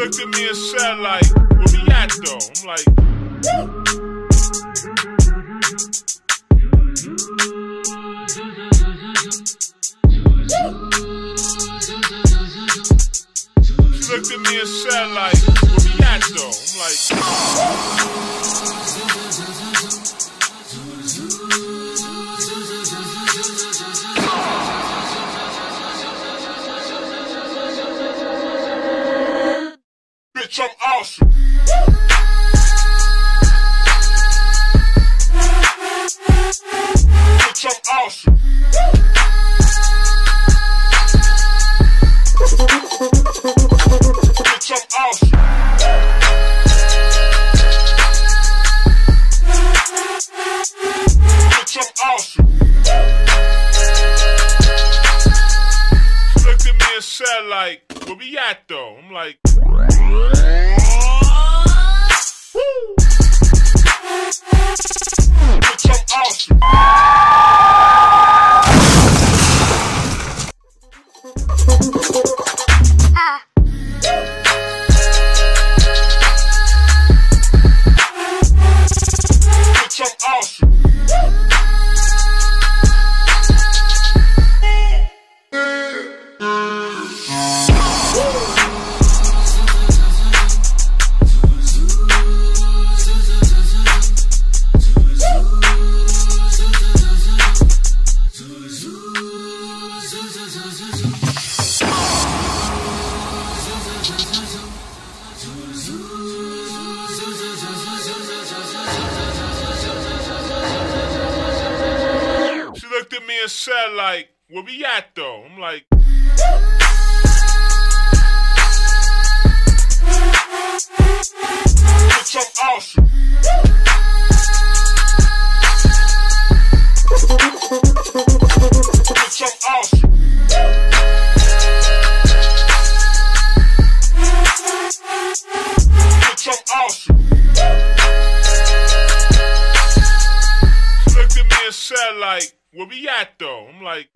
looked at me and said like, where we at though? I'm like, woo. She looked at me and said like, where we at like, where we at though? I'm like, Bitch, I'm awesome. At me and said like, where we at though? I'm like, Bitch, I'm awesome. Bitch, I'm awesome. Where we at though? I'm like,